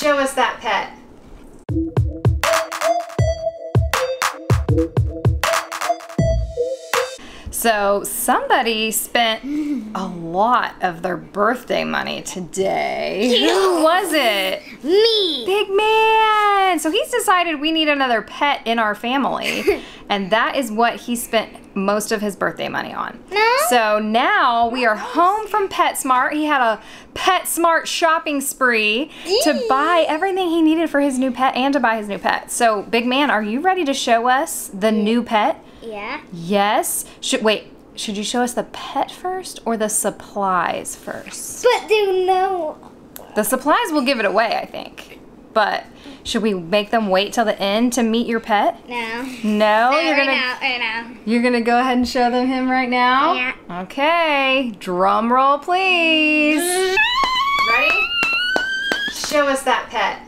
Show us that pet. So somebody spent a lot of their birthday money today. Who was it? Me. Big man. So he's decided we need another pet in our family. and that is what he spent most of his birthday money on. No. So now we are home from PetSmart. He had a PetSmart shopping spree to buy everything he needed for his new pet and to buy his new pet. So, big man, are you ready to show us the new pet? Yeah. Yes. Should wait, should you show us the pet first or the supplies first? But do no. The supplies will give it away, I think. But should we make them wait till the end to meet your pet? No. No, right you're gonna now. Right now. you're gonna go ahead and show them him right now. Yeah. Okay. Drum roll, please. Ready? Show us that pet.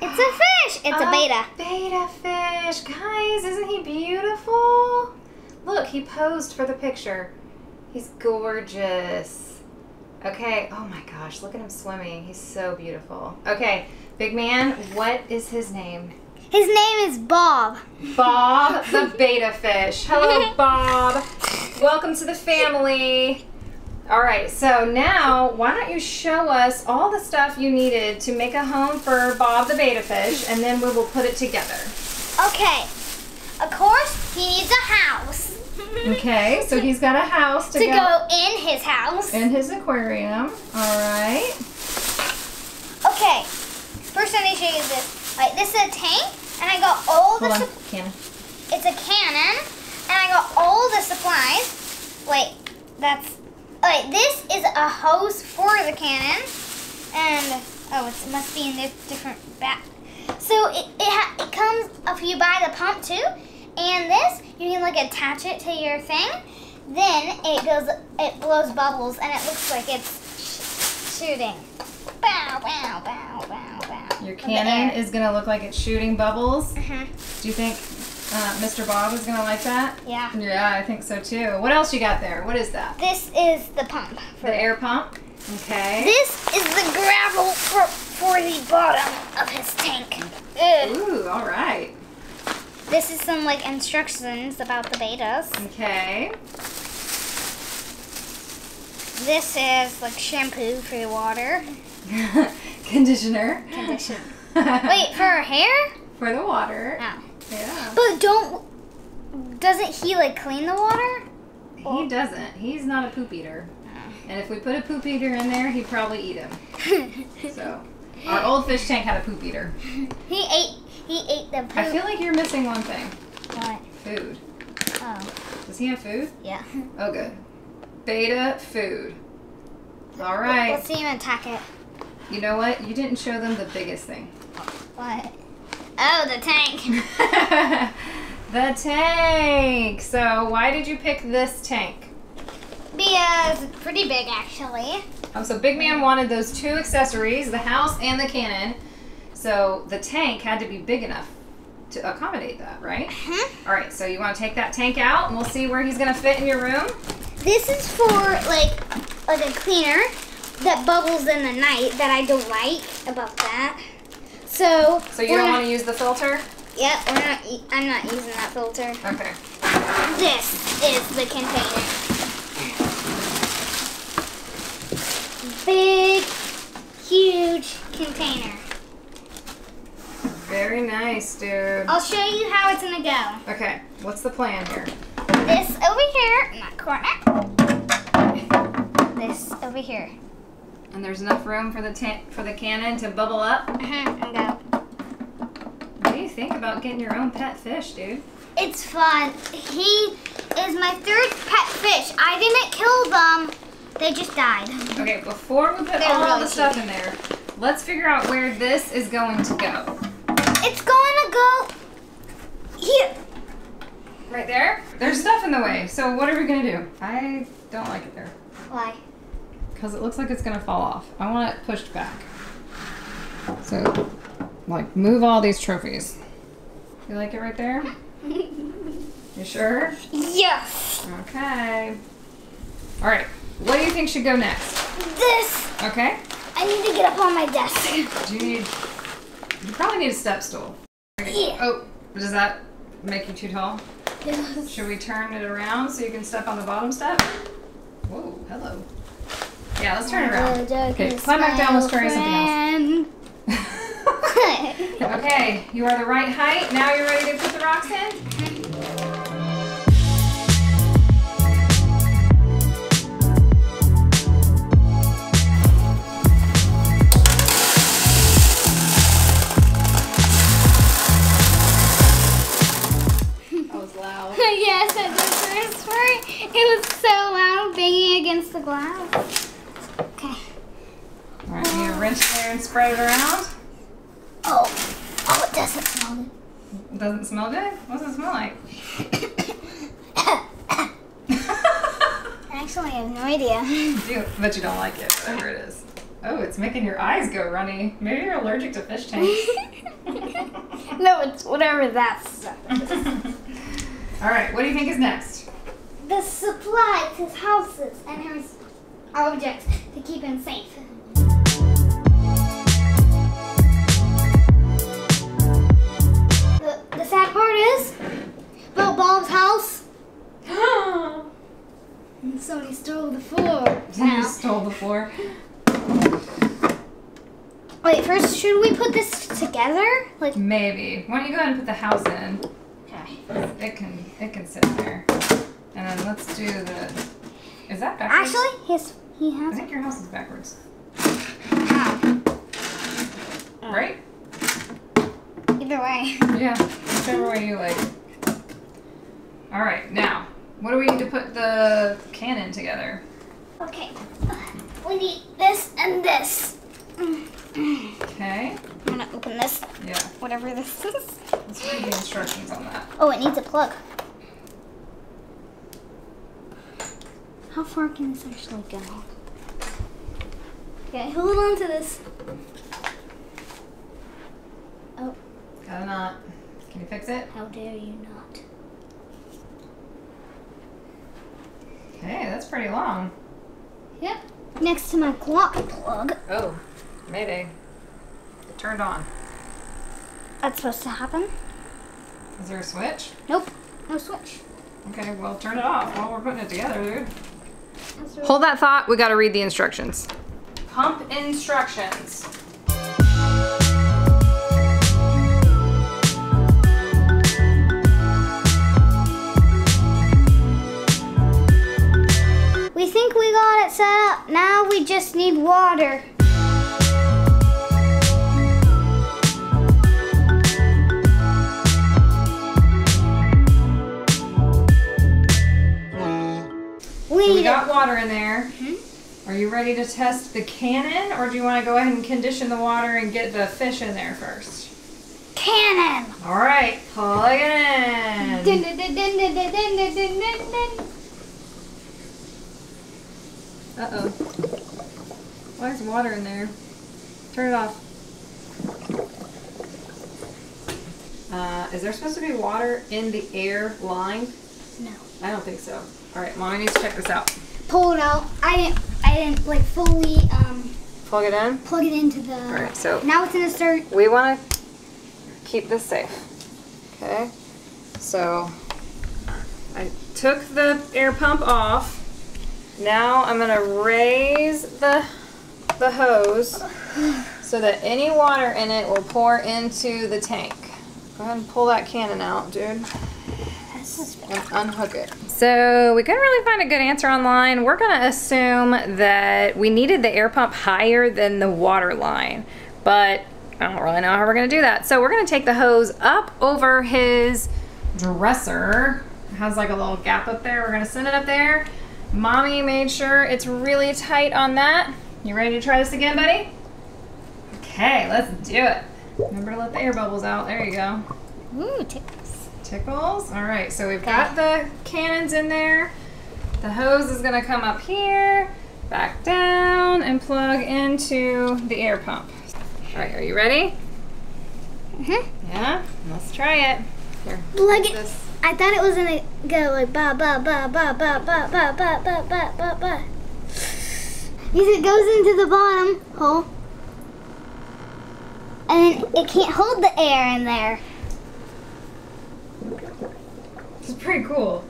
It's a fish. It's a beta. Beta fish. Guys, isn't he beautiful? Look, he posed for the picture. He's gorgeous. Okay. Oh my gosh, look at him swimming. He's so beautiful. Okay, big man, what is his name? His name is Bob. Bob the beta fish. Hello, Bob. Welcome to the family. All right, so now why don't you show us all the stuff you needed to make a home for Bob the beta fish, and then we will put it together. Okay. Of course, he needs a house. Okay, so he's got a house to, to go, go in his house. in his aquarium. All right. Okay. First, I need to show you this. Like, this is a tank, and I got all the. Hold on, sup- Cannon. It's a cannon, and I got all the supplies. Wait, that's. Wait, this is a hose for the cannon, and oh, it must be in a different back. So it it, ha- it comes if you buy the pump too, and this you can like attach it to your thing. Then it goes, it blows bubbles, and it looks like it's sh- shooting. Bow, bow, bow, bow, bow. Your cannon is gonna look like it's shooting bubbles. Uh-huh. Do you think uh, Mr. Bob is gonna like that? Yeah. Yeah, I think so too. What else you got there? What is that? This is the pump for The air pump. Okay. This is the gravel for, for the bottom of his tank. Ugh. Ooh, all right. This is some like instructions about the betas. Okay. This is like shampoo for the water. Conditioner. Condition. Wait, for her hair? For the water. Oh. Yeah. But don't. Doesn't he like clean the water? He doesn't. He's not a poop eater. Oh. And if we put a poop eater in there, he'd probably eat him. So, our old fish tank had a poop eater. he ate. He ate the poop. I feel like you're missing one thing. What? Food. Oh, Does he have food? yeah. Oh, good. Beta food. All right. Let's see him attack it. You know what? You didn't show them the biggest thing. What? Oh, the tank. the tank. So, why did you pick this tank? Because it's pretty big, actually. Oh, so Big Man wanted those two accessories, the house and the cannon. So the tank had to be big enough to accommodate that, right? Huh? All right, so you want to take that tank out and we'll see where he's going to fit in your room? This is for like like a cleaner that bubbles in the night that I don't like about that. So So you don't want to use the filter? Yep, we're not. e- I'm not using that filter. Okay. This is the container. Big, huge container. Very nice, dude. I'll show you how it's gonna go. Okay, what's the plan here? This over here in that corner. This over here. And there's enough room for the for the cannon to bubble up. Uh-huh, and go. What do you think about getting your own pet fish, dude? It's fun. He is my third pet fish. I didn't kill them. They just died. Okay, before we put They're all really the stuff in there, let's figure out where this is going to go. It's going to go here. Right there? There's stuff in the way. So what are we gonna do? I don't like it there. Why? Because it looks like it's gonna fall off. I want it pushed back. So, like, move all these trophies. You like it right there? You sure? yes. Okay. Alright. What do you think should go next? This. Okay. I need to get up on my desk. Do you need? You probably need a step stool. Yeah. Oh, does that make you too tall? Yes. Should we turn it around so you can step on the bottom step? Whoa, hello. Yeah, let's turn it around. Okay, climb back down. Let's try something else. okay, you are the right height. Now you're ready to put the rocks in? Against the glass. Okay. Alright, you need a wrench there and spread it around. Oh, oh, it doesn't smell good. It doesn't smell good? What does it smell like? Actually, I have no idea. Do, but you don't like it, whatever it is. Oh, it's making your eyes go runny. Maybe you're allergic to fish tanks. no, it's whatever that's. All right, what do you think is next? The supplies, his houses, and his objects to keep him safe. The, the sad part is, Bill Bob's house, and somebody stole the floor. Now. stole the floor. Wait, first, should we put this together? Like, Maybe. Why don't you go ahead and put the house in? okay. It can it can sit there. And then let's do the. Is that backwards? Actually, his he has. I think your house is backwards. Ah, Right? either way. Yeah. Whichever way you like. All right. Now, what do we need to put the cannon together? Okay, we need this and this. Okay. I'm gonna open this, Yeah. whatever this is. Let's read the instructions on that. Oh, it needs a plug. How far can this actually go? Okay, hold on to this. Oh, Got a knot. Can you fix it? how dare you not? Hey, that's pretty long. Yep. Next to my clock plug. Oh, mayday. It turned on. That's supposed to happen. Is there a switch? Nope. No switch. Okay, well, turn it off while we're putting it together, dude. That's really- Hold that thought. We got to read the instructions. Pump instructions. We think we got it set up. Now we just need water. got water in there. Hmm? Are you ready to test the cannon, or do you want to go ahead and condition the water and get the fish in there first? Cannon! All right, plug it in. Dun, dun, dun, uh oh. Why is water in there? Turn it off. Uh, is there supposed to be water in the air line? No. I don't think so. All right, mommy needs to check this out. Pull it out. I didn't. I didn't like fully um Plug it in. plug it into the. All right, so Now it's gonna start. we want to keep this safe. Okay. So I took the air pump off. Now I'm gonna raise the the hose so that any water in it will pour into the tank. Go ahead and pull that cannon out, dude. and unhook it. So we couldn't really find a good answer online. We're gonna assume that we needed the air pump higher than the water line, but I don't really know how we're gonna do that. So we're gonna take the hose up over his dresser. It has like a little gap up there. We're gonna send it up there. Mommy made sure it's really tight on that. You ready to try this again, buddy? Okay, let's do it. Remember to let the air bubbles out. There you go. Ooh, tickles. Tickles. All right, so we've got the cannons in there. The hose is gonna come up here, back down, and plug into the air pump. All right, are you ready? Mhm. Yeah, let's try it. Here, Plug it. this. I thought it was gonna go like ba ba ba ba ba ba ba ba ba ba ba ba. Because it goes into the bottom hole. And it can't hold the air in there. It's pretty cool.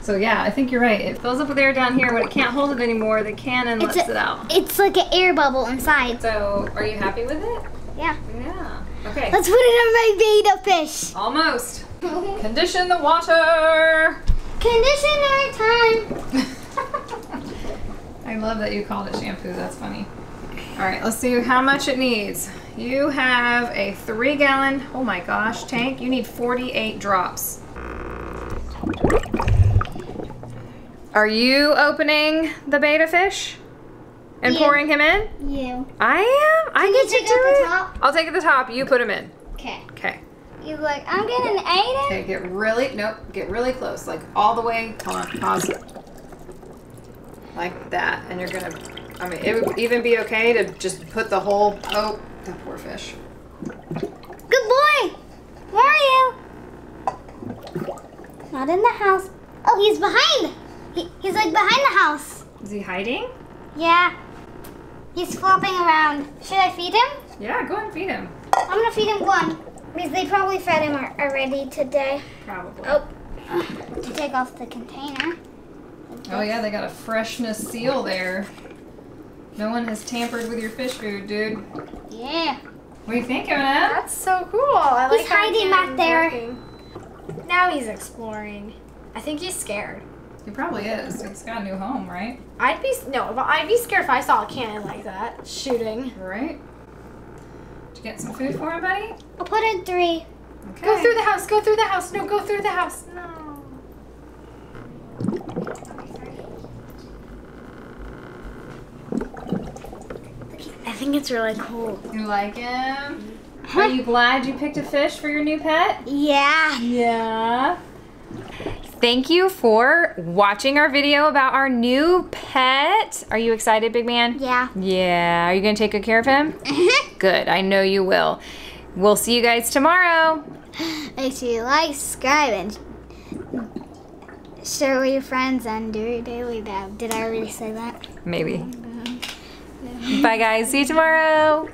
So yeah, I think you're right. It fills up with air down here. When it can't hold it anymore, the cannon It's lets a- it out. It's like an air bubble inside. So, are you happy with it? Yeah. Yeah. Okay. Let's put it on my beta fish. Almost. Condition the water. Conditioner time. I love that you called it shampoo. That's funny. All right, let's see how much it needs. You have a three gallon, oh my gosh, tank. You need 48 drops. Are you opening the beta fish and Yeah. pouring him in? You. I am. I Can get to take do the it. top? I'll take it the top. You put him in. Okay. Okay. You like, I'm getting eight. Okay, get really, nope, get really close, like all the way, hold on, pause. Like that, and you're gonna, I mean, it would even be okay to just put the whole, oh, that poor fish. Good boy. Where are you? Not in the house. Oh, he's behind. He, he's like behind the house. Is he hiding? Yeah. He's flopping around. Should I feed him? Yeah, go ahead and feed him. I'm gonna feed him one. Because they probably fed him already today. Probably. Oh. To take off the container. Oh yeah, they got a freshness seal there. No one has tampered with your fish food, dude. Yeah. What do you think, M&M? That's so cool. I He's like how hiding back there. working. Now he's exploring. I think he's scared. He probably is. He's got a new home, right? I'd be no, but I'd be scared if I saw a cannon like that shooting. Right. Did you get some food for him, buddy? I'll put in three. Okay. Go through the house. Go through the house. No, go through the house. No. I think it's really cool. You like him? Mm-hmm. Are you glad you picked a fish for your new pet? Yeah. Yeah. Thank you for watching our video about our new pet. Are you excited, big man? Yeah. Yeah. Are you going to take good care of him? Good. I know you will. We'll see you guys tomorrow. Make sure you like, subscribe, and share with your friends and do your daily dab. Did I already say that? Maybe. Bye, guys. See you tomorrow.